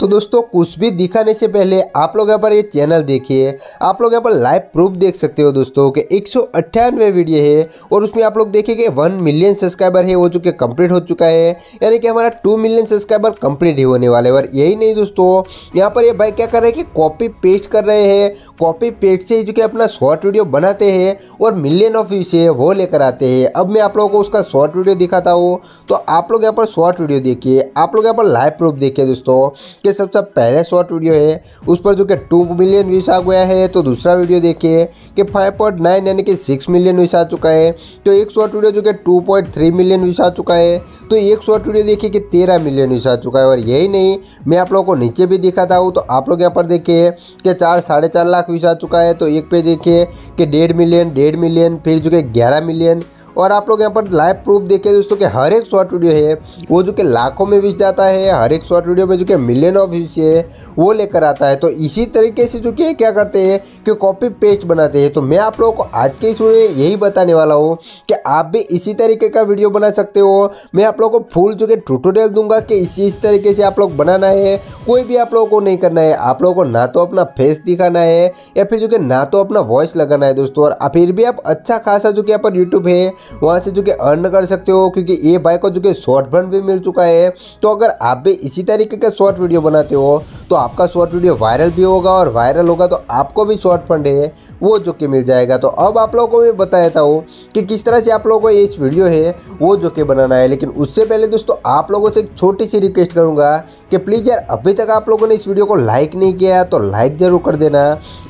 तो दोस्तों, कुछ भी दिखाने से पहले आप लोग यहाँ पर ये चैनल देखिए। आप लोग यहाँ पर लाइव प्रूफ देख सकते हो दोस्तों कि एक सौ अट्ठानवे वीडियो है और उसमें आप लोग देखेंगे वन मिलियन सब्सक्राइबर है, वो जो कि कंप्लीट हो चुका है। यानी कि हमारा टू मिलियन सब्सक्राइबर कंप्लीट ही होने वाले और यही नहीं दोस्तों, यहाँ पर ये भाई क्या कर रहे हैं कि कॉपी पेस्ट कर रहे हैं। कॉपी पेस्ट से जो कि अपना शॉर्ट वीडियो बनाते हैं और मिलियन ऑफ़ व्यूज़ है, वो लेकर आते हैं। अब मैं आप लोगों को उसका शॉर्ट वीडियो दिखाता हूँ। तो आप लोग यहाँ पर शॉर्ट वीडियो देखिए। आप लोग यहाँ पर लाइव प्रूफ देखिए दोस्तों कि सबसे पहले शॉर्ट वीडियो है, उस पर जो कि टू मिलियन व्यूज़ आ गया है तो दूसरा वीडियो देखिए कि फाइव पॉइंट नाइन यानी कि सिक्स मिलियन व्यूज़ आ चुका है तो एक शॉर्ट वीडियो जो कि two point three million views आ चुका है तो एक शॉर्ट वीडियो देखिए कि तेरह मिलियन व्यूज़ आ चुका है, और यही नहीं, मैं आप लोगों को नीचे भी दिखाता हूँ तो आप लोग यहाँ पर देखिए कि चार, साढ़े लाख व्यूज़ आ चुका है तो एक पे देखिए कि डेढ़ मिलियन डेढ़ मिलियन फिर जो कि ग्यारह मिलियन और आप लोग यहाँ पर लाइव प्रूफ देखिए दोस्तों कि हर एक शॉर्ट वीडियो है, वो जो कि लाखों में व्यूज़ जाता है, हर एक शॉर्ट वीडियो में जो कि मिलियन ऑफ़ व्यूज़ है, वो लेकर आता है। तो इसी तरीके से जो कि क्या करते हैं कि कॉपी पेस्ट बनाते हैं। तो मैं आप लोगों को आज के इस वीडियो यही बताने वाला हूँ कि आप भी इसी तरीके का वीडियो बना सकते हो। मैं आप लोगों को फुल जो कि ट्यूटोरियल दूँगा कि इसी इस तरीके से आप लोग बनाना है, कोई भी आप लोगों को नहीं करना है। आप लोगों को ना तो अपना फेस दिखाना है, या फिर जो कि ना तो अपना वॉइस लगाना है दोस्तों। और फिर भी आप अच्छा खासा जो कि यहाँ पर यूट्यूब है वहाँ से जो कि अर्न कर सकते हो, क्योंकि ये बाइक को जो कि शॉर्ट बर्न भी मिल चुका है। तो अगर आप भी इसी तरीके का शॉर्ट वीडियो बनाते हो तो आपका शॉर्ट वीडियो वायरल भी होगा और वायरल होगा तो आपको भी शॉर्ट फंड है वो जो कि मिल जाएगा। तो अब आप लोगों को मैं बता देता हूँ कि किस तरह से आप लोगों को ये इस वीडियो है, वो जो कि बनाना है। लेकिन उससे पहले दोस्तों, आप लोगों से एक छोटी सी रिक्वेस्ट करूँगा कि प्लीज़ यार, अभी तक आप लोगों ने इस वीडियो को लाइक नहीं किया तो लाइक ज़रूर कर देना।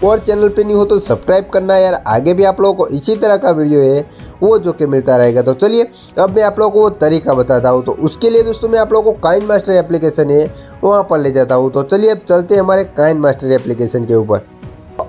और चैनल पर नहीं हो तो सब्सक्राइब करना यार, आगे भी आप लोगों को इसी तरह का वीडियो है, वो जो कि मिलता रहेगा। तो चलिए, अब मैं आप लोगों को वो तरीका बताता हूँ। तो उसके लिए दोस्तों, मैं आप लोगों को काइन मास्टर एप्लीकेशन है वहाँ पर ले जाता हूँ। तो चलिए अब चलते हैं हमारे काइन मास्टर एप्लीकेशन के ऊपर।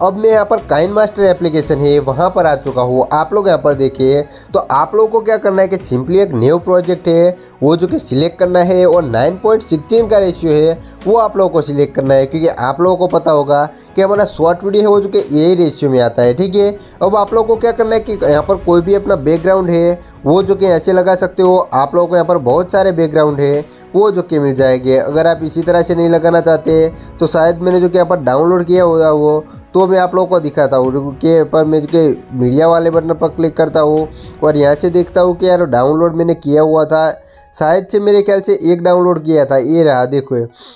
अब मैं यहाँ पर काइन मास्टर एप्लीकेशन है, वहाँ पर आ चुका हूँ। आप लोग यहाँ पर देखिए तो आप लोगों को क्या करना है कि सिंपली एक न्यू प्रोजेक्ट है, वो जो कि सिलेक्ट करना है और 9.16 का रेशियो है, वो आप लोगों को सिलेक्ट करना है, क्योंकि आप लोगों को पता होगा कि हमारा शॉर्ट वीडियो है, वो जो कि यही रेशियो में आता है, ठीक है? अब आप लोगों को क्या करना है कि यहाँ पर कोई भी अपना बैकग्राउंड है, वो जो कि ऐसे लगा सकते हो, आप लोगों को यहाँ पर बहुत सारे बैकग्राउंड है, वो जो कि मिल जाएँगे। अगर आप इसी तरह से नहीं लगाना चाहते तो शायद मैंने जो कि यहाँ पर डाउनलोड किया हुआ वो तो मैं आप लोगों को दिखाता हूँ। के पर मैं के मीडिया वाले बटन पर क्लिक करता हूँ और यहाँ से देखता हूँ कि यार डाउनलोड मैंने किया हुआ था। शायद से मेरे ख्याल से एक डाउनलोड किया था। ये रहा, देखो।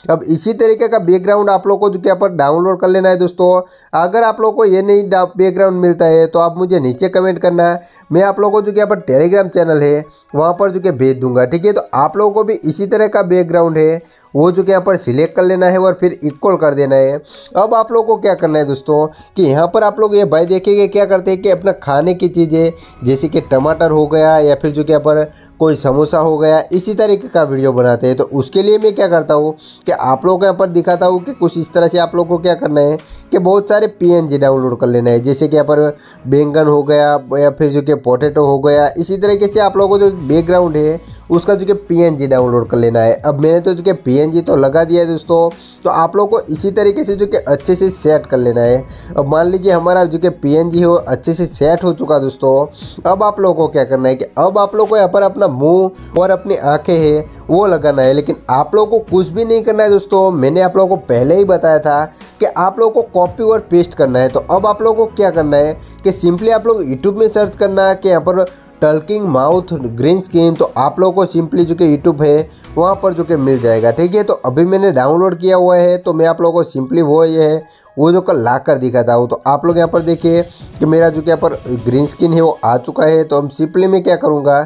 अब इसी तरीके का बैकग्राउंड आप लोग को जो क्या पर डाउनलोड कर लेना है दोस्तों। अगर आप लोग को ये नहीं बैकग्राउंड मिलता है तो आप मुझे नीचे कमेंट करना। है मैं आप लोगों को जो क्या पर टेलीग्राम चैनल है, वहाँ पर जो कि भेज दूँगा, ठीक है? तो आप लोगों को भी इसी तरह का बैकग्राउंड है। वो जो कि यहाँ पर सिलेक्ट कर लेना है और फिर इक्वल कर देना है। अब आप लोगों को क्या करना है दोस्तों कि यहाँ पर आप लोग ये भाई देखेंगे, क्या करते हैं कि अपना खाने की चीज़ें, जैसे कि टमाटर हो गया या फिर जो कि यहाँ पर कोई समोसा हो गया, इसी तरीके का वीडियो बनाते हैं। तो उसके लिए मैं क्या करता हूँ कि आप लोगों को यहाँ पर दिखाता हूँ कि कुछ इस तरह से आप लोग को क्या करना है कि बहुत सारे पीएनजी डाउनलोड कर लेना है। जैसे कि यहाँ पर बैंगन हो गया या फिर जो कि पोटैटो हो गया, इसी तरीके से आप लोगों को जो बैकग्राउंड है उसका जो कि PNG डाउनलोड कर लेना है। अब मैंने तो जो कि PNG तो लगा दिया है दोस्तों तो आप लोग को इसी तरीके से जो कि अच्छे से सेट कर लेना है। अब मान लीजिए हमारा जो कि पी है वो अच्छे से सेट हो चुका दोस्तों, अब आप लोगों को क्या करना है कि अब आप लोग को यहाँ पर अपना मुँह और अपनी आँखें है, वो लगाना है। लेकिन आप लोगों को कुछ भी नहीं करना है दोस्तों, मैंने आप लोगों को पहले ही बताया था कि आप लोगों को कॉपी और पेस्ट करना है। तो अब आप लोगों को क्या करना है कि सिंपली आप लोग यूट्यूब में सर्च करना है कि यहाँ पर टल्किंग माउथ ग्रीन स्किन तो आप लोगों को सिंपली जो कि यूट्यूब है, वहाँ पर जो कि मिल जाएगा, ठीक है? तो अभी मैंने डाउनलोड किया हुआ है तो मैं आप लोगों को सिंपली वो ये है, वो जो कल ला कर दिखाता हूँ। तो आप लोग यहाँ पर देखिए कि मेरा जो कि यहाँ पर ग्रीन स्किन है, वो आ चुका है। तो हम सिंपली मैं क्या करूँगा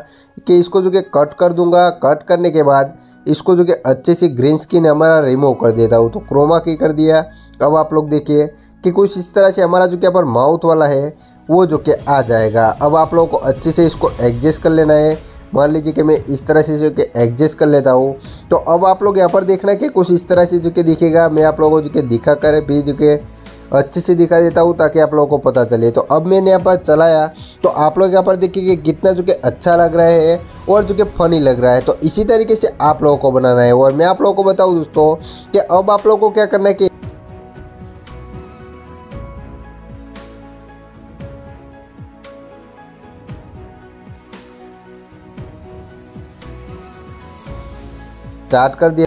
कि इसको जो कि कट कर दूँगा। कट करने के बाद इसको जो कि अच्छे से ग्रीन स्किन हमारा रिमूव कर देता हूँ। तो क्रोमा की कर दिया। अब आप लोग देखिए कि कुछ इस तरह से हमारा जो कि यहाँ पर माउथ वाला है वो जो कि आ जाएगा। अब आप लोगों को अच्छे से इसको एडजस्ट कर लेना है। मान लीजिए कि मैं इस तरह से जो कि एडजस्ट कर लेता हूँ। तो अब आप लोग यहाँ पर देखना कि कुछ इस तरह से जो कि दिखेगा। मैं आप लोगों को जो कि दिखा कर भी जो कि अच्छे से दिखा देता हूँ ताकि आप लोगों को पता चले। तो अब मैंने यहाँ पर चलाया। तो आप लोग यहाँ पर देखिए कि कितना जो कि अच्छा लग रहा है और जो कि फ़नी लग रहा है। तो इसी तरीके से आप लोगों को बनाना है। और मैं आप लोगों को बताऊँ दोस्तों कि अब आप लोगों को क्या करना है कि स्टार्ट कर दिया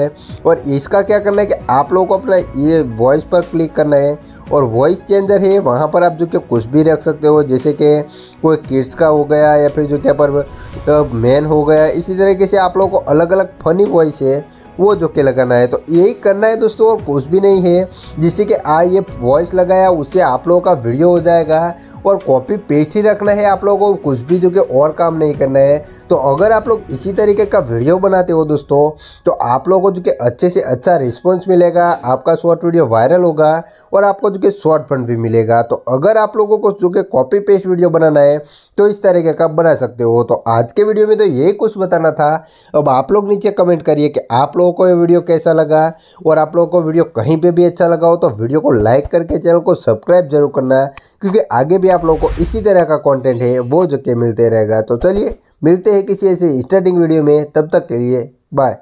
है। और इसका क्या करना है कि आप लोगों को अपना ये वॉइस पर क्लिक करना है। और वॉइस चेंजर है, वहाँ पर आप जो कि कुछ भी रख सकते हो, जैसे कि कोई किड्स का हो गया या फिर जो क्या पर मैन हो गया। इसी तरीके से आप लोगों को अलग अलग फ़नी वॉइस है। वो जो के लगाना है। तो यही करना है दोस्तों और कुछ भी नहीं है। जिससे कि आ ये वॉइस लगाया, उससे आप लोगों का वीडियो हो जाएगा और कॉपी पेस्ट ही रखना है आप लोगों को कुछ भी जो कि और काम नहीं करना है। तो अगर आप लोग इसी तरीके का वीडियो बनाते हो दोस्तों तो आप लोगों को जो कि अच्छे से अच्छा रिस्पॉन्स मिलेगा, आपका शॉर्ट वीडियो वायरल होगा और आपको जो कि शॉर्ट फंड भी मिलेगा। तो अगर आप लोगों को जो कि कॉपी पेस्ट वीडियो बनाना है तो इस तरीके का बना सकते हो। तो आज के वीडियो में तो यही कुछ बताना था। अब आप लोग नीचे कमेंट करिए कि आप लोगों को ये वीडियो कैसा लगा और आप लोगों को वीडियो कहीं पे भी अच्छा लगा हो तो वीडियो को लाइक करके चैनल को सब्सक्राइब ज़रूर करना क्योंकि आगे भी आप लोगों को इसी तरह का कॉन्टेंट है, वो जो के मिलते रहेगा। तो चलिए, मिलते हैं किसी ऐसे स्टार्टिंग वीडियो में, तब तक के लिए बाय